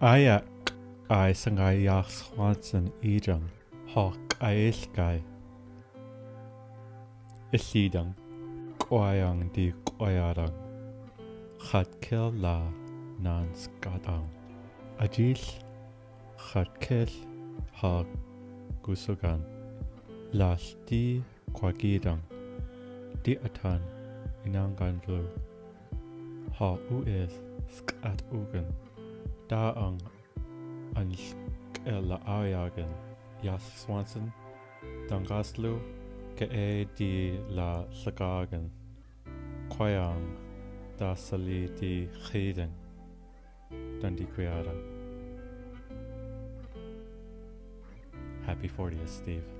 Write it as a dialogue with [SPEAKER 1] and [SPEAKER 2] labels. [SPEAKER 1] Ayak ai sangai yas hoc a eill gai. Illidang kwayang di chad Chadkel la nan dill, Ajil chadkel hoc gwsogan, Las di kwagidang. Di atan inangan blue. Ha u is skat ugan. Daang and Skella Yas Swanson, Ke di La Quayang, di Khiden, Happy
[SPEAKER 2] 40th, Steve.